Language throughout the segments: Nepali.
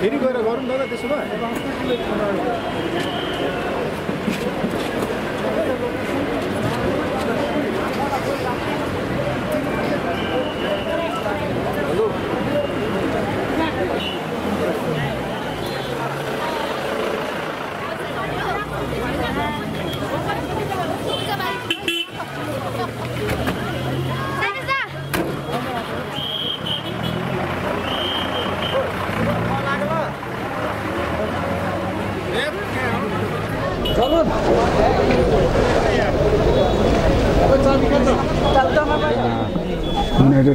फेरि गएर गरौँ त त्यसो भए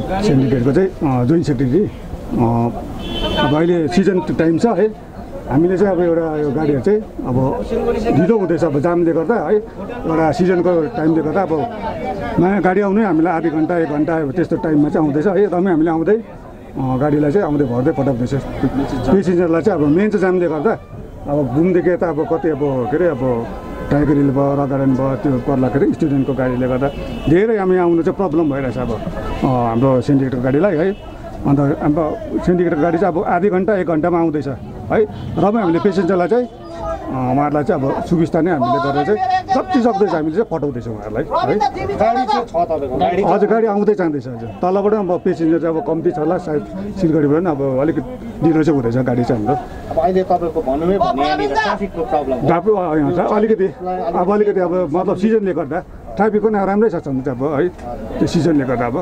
युनाइटेड सिन्डिकेटको चाहिँ जोइन्ट सेक्रेटरी अब अहिले सिजन टाइम छ है। हामीले चाहिँ अब एउटा यो गाडीहरू चाहिँ अब ढिलो हुँदैछ अब जामले गर्दा है। एउटा सिजनको टाइमले गर्दा अब नयाँ गाडी आउनै हामीलाई आधी घन्टा एक घन्टा त्यस्तो टाइममा चाहिँ आउँदैछ है। पनि हामीले आउँदै गाडीलाई चाहिँ आउँदै भर्दै पठाउँदैछ। पेसेन्जरलाई चाहिँ अब मेन चाहिँ जामले गर्दा अब घुमदेखि यता अब कति अब के अरे अब टाइगर हिल भयो रक गार्डन भयो त्यो पर्दाखेरि स्टुडेन्टको गाडीले गर्दा धेरै हामी आउनु चाहिँ प्रब्लम भइरहेछ अब। हाम्रो सिन्डिकेटको गाडीलाई है। अन्त अब सिन्डिकेटको गाडी चाहिँ अब आधी घन्टा एक घन्टामा आउँदैछ है। र पनि हामीले पेसेन्जरलाई चाहिँ उहाँहरूलाई चाहिँ अब सुविस्ता नै हामीले गरेर चाहिँ जति सक्दो चाहिँ हामीले चाहिँ पठाउँदैछौँ उहाँहरूलाई है। गाडी चाहिँ छ तपाईँको। गाडी हजुर गाडी आउँदै जाँदैछ हजुर। तलबाट अब पेसेन्जर चाहिँ अब कम्ती छ होला सायद सिलगढीबाट पनि अब अलिकति ढिलो चाहिँ हुँदैछ गाडी चाहिँ हाम्रो। अब अहिले तपाईँको भन्नु नै भने यहाँनिर ट्राफिकको अलिकति अब अलिकति अब मतलब सिजनले गर्दा। ट्राफिक पनि राम्रै छ चाहिँ अब है त्यो सिजनले गर्दा अब।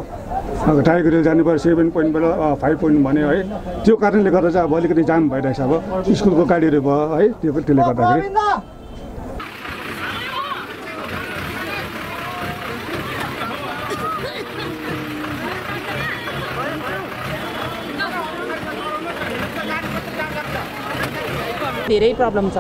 अब टाइगर हिल जानु पऱ्यो सेभेन पोइन्टबाट फाइभ पोइन्ट भन्यो है। त्यो कारणले गर्दा चाहिँ अब अलिकति जाम भइरहेछ अब। स्कुलको गाडीहरू भयो है त्यो त्यसले गर्दाखेरि। धेरै प्रब्लम छ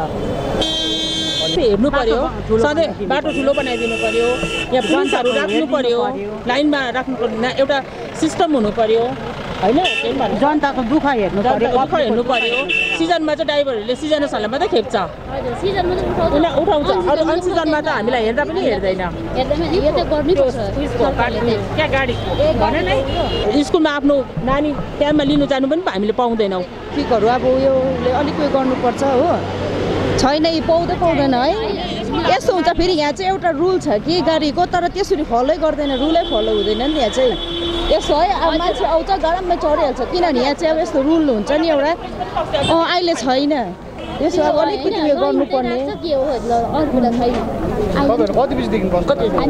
हेर्नु पर्यो सधैँ बाटो ठुलो बनाइदिनु पर्यो यहाँ पुलिसहरू राख्नु पर्यो लाइनमा राख्नु पर्यो एउटा सिस्टम हुनु पर्यो होइन जनताको दुःख हेर्नु पर्यो दुःख हेर्नु पर्यो सिजनमा चाहिँ ड्राइभरहरूले सिजनर्सहरूलाई मात्रै खेप्छ उसलाई उठाउँछ अरू अन सिजनमा त हामीलाई हेर्दा पनि हेर्दैन स्कुलमा आफ्नो नानी टाइममा लिनु जानु पनि हामीले पाउँदैनौँ पिकहरू अब उयोले अलिक उयो गर्नुपर्छ हो छैन यी पाउँदै पाउँदैन है? यस्तो हुन्छ फेरि यहाँ चाहिँ एउटा रुल छ कि गाडीको तर त्यसरी फलै गर्दैन रुलै फलो हुँदैन नि यहाँ चाहिँ। यसो है अब मान्छे आउँछ गरममा चढिहाल्छ किनभने यहाँ चाहिँ अब यस्तो रुल हुन्छ नि एउटा। अहिले छैन। यसो अब अलिकति उयो गर्नुपर्ने। हो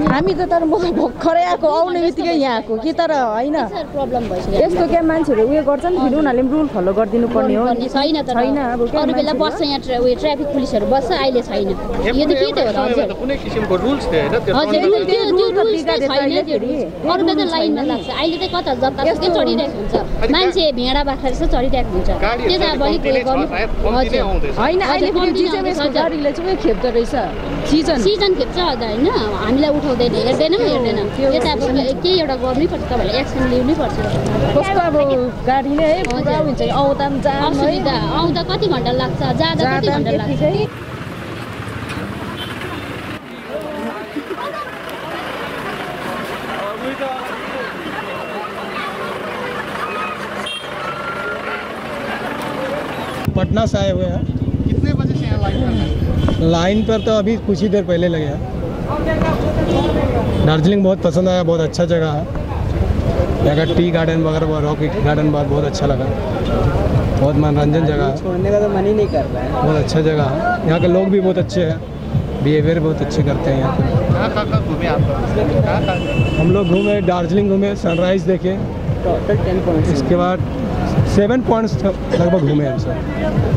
हामी त तर म त भर्खरै आएको आउने बित्तिकै यहाँ आएको कि तर होइन। प्रब्लम भइसक्यो? यस्तो क्या मान्छेहरू उयो गर्छन् फेरि उनीहरूले पनि रुल फलो गरिदिनु पर्ने हो छैन तर छैन अब क्या अरू बेला बस्छ यहाँ उयो ट्राफिक पुलिसहरू बस्छ अहिले छैन। यो त के थियो होला हजुर हजुर त लाइनमा। लाग्छ। अहिले चाहिँ कता जतासुकै यस्तो- चढिरहेको हुन्छ। मान्छे भेडा बाख्रा जस्तो चढिरहेको हुन्छ। त्यो चाहिँ अब अलिक गर्नु। हजुर। हजुर। खेप्दो रहेछ। सिजन। सिजन खेप्छ अझ होइन? हामीलाई उठाउँदैन हेर्दैनौँ हेर्दैन। त्यो- यो चाहिँ अब केही एउटा गर्नैपर्छ तपाईँहरूले एक्सन लिनै पर्छ। कस्तो अब गाडी नै है पुरा हजुर। हुन्छ आउँदा आउँदा कति घन्टा लाग्छ? जाँदा कति घन्टा लाग्छ? पटना से आए हुए हैं। कितने बजे से यहाँ लाइन पर लाइन पर तो अभी कुछ ही देर पहले लगे हैं। दार्जिलिंग बहुत पसंद आया बहुत अच्छा जगह है। यहाँ का टी गार्डन वगैरह रॉक गार्डन बहुत बहुत अच्छा लगा। बहुत मनोरंजन जगह है। छोड़ने का तो मन ही नहीं कर रहा है। बहुत अच्छा जगह है। यहाँ के लोग भी बहुत अच्छे हैं। बिहेवियर बहुत अच्छे करते हैं यहाँ पे। कहाँ कहाँ कहाँ घूमे आप? कहाँ कहाँ? हम लोग घूमे दार्जिलिंग घूमे सनराइज़ देखे। टोटल टेन पॉइंट्स इसके बाद सेवन पॉइंट्स लगभग घूमे हम सब